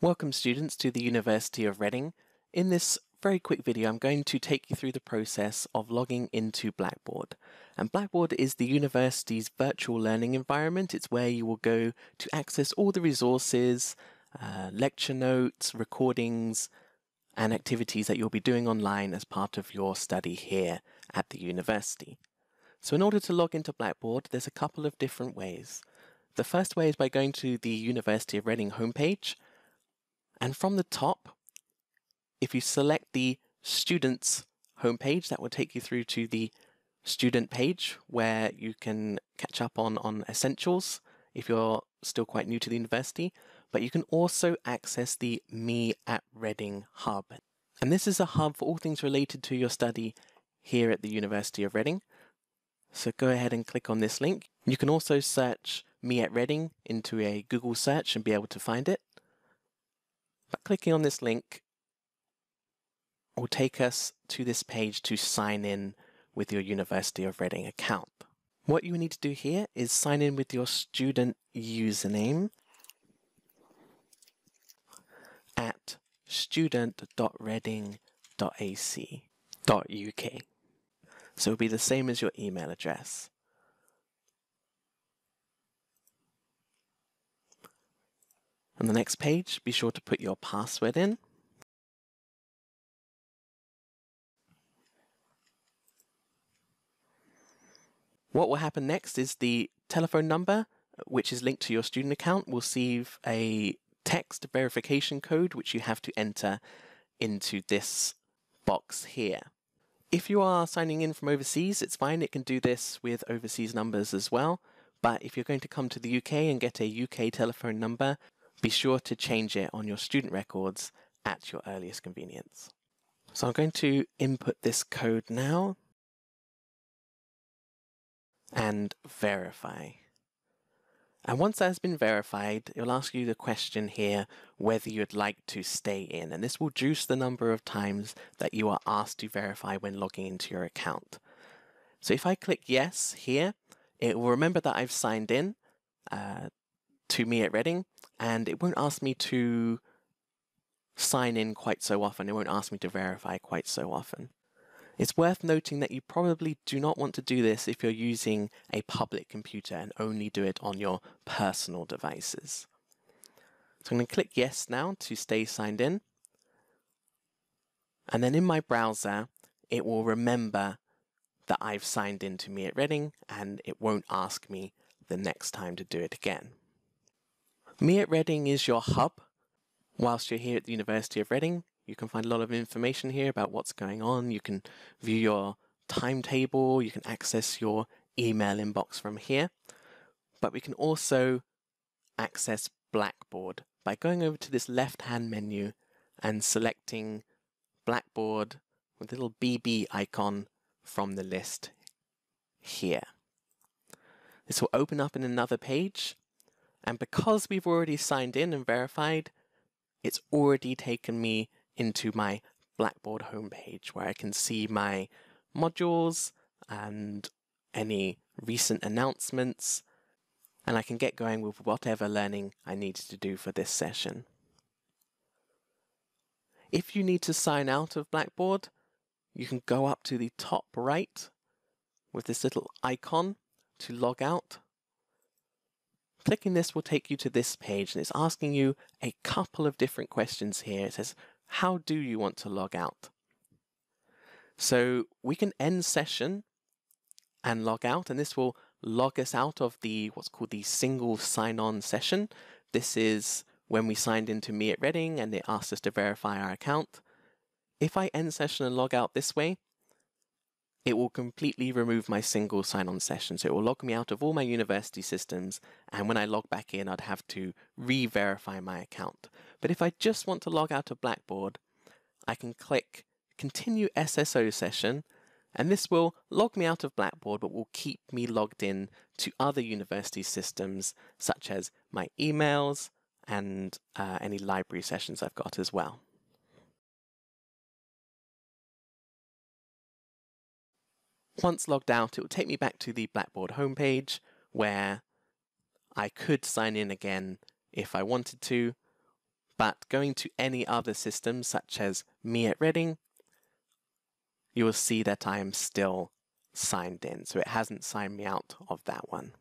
Welcome students to the University of Reading. In this very quick video I'm going to take you through the process of logging into Blackboard. And Blackboard is the university's virtual learning environment. It's where you will go to access all the resources, uh, lecture notes, recordings, and activities that you'll be doing online as part of your study here at the university. So in order to log into Blackboard, there's a couple of different ways. The first way is by going to the University of Reading homepage, and from the top, if you select the students homepage, that will take you through to the student page where you can catch up on, on essentials if you're still quite new to the university, but you can also access the Me at Reading hub. And this is a hub for all things related to your study here at the University of Reading. So go ahead and click on this link. You can also search Me at Reading into a Google search and be able to find it. But clicking on this link will take us to this page to sign in with your University of Reading account. What you need to do here is sign in with your student username at student.reading.ac.uk. So it'll be the same as your email address. On the next page, be sure to put your password in. What will happen next is the telephone number, which is linked to your student account, will receive a text verification code which you have to enter into this box here. If you are signing in from overseas, it's fine, it can do this with overseas numbers as well. But if you're going to come to the UK and get a UK telephone number, be sure to change it on your student records at your earliest convenience. So I'm going to input this code now and verify. And once that has been verified, it'll ask you the question here whether you'd like to stay in. And this will reduce the number of times that you are asked to verify when logging into your account. So if I click yes here, it will remember that I've signed in uh, to me at Reading, and it won't ask me to sign in quite so often. It won't ask me to verify quite so often. It's worth noting that you probably do not want to do this if you're using a public computer and only do it on your personal devices. So I'm going to click yes now to stay signed in. And then in my browser, it will remember that I've signed in to me at Reading and it won't ask me the next time to do it again. Me at Reading is your hub. Whilst you're here at the University of Reading, you can find a lot of information here about what's going on. You can view your timetable, you can access your email inbox from here. But we can also access Blackboard by going over to this left-hand menu and selecting Blackboard with a little BB icon from the list here. This will open up in another page, and because we've already signed in and verified, it's already taken me into my Blackboard homepage where I can see my modules and any recent announcements, and I can get going with whatever learning I need to do for this session. If you need to sign out of Blackboard, you can go up to the top right with this little icon to log out. Clicking this will take you to this page and it's asking you a couple of different questions here. It says, how do you want to log out? So we can end session and log out, and this will log us out of the what's called the single sign-on session. This is when we signed into Me at Reading and it asked us to verify our account. If I end session and log out this way, it will completely remove my single sign-on session. So it will log me out of all my university systems, and when I log back in, I'd have to re-verify my account. But if I just want to log out of Blackboard, I can click Continue SSO Session, and this will log me out of Blackboard, but will keep me logged in to other university systems, such as my emails and uh, any library sessions I've got as well. Once logged out, it will take me back to the Blackboard homepage where I could sign in again if I wanted to, But going to any other system, such as me at Reading, you will see that I am still signed in. So it hasn't signed me out of that one.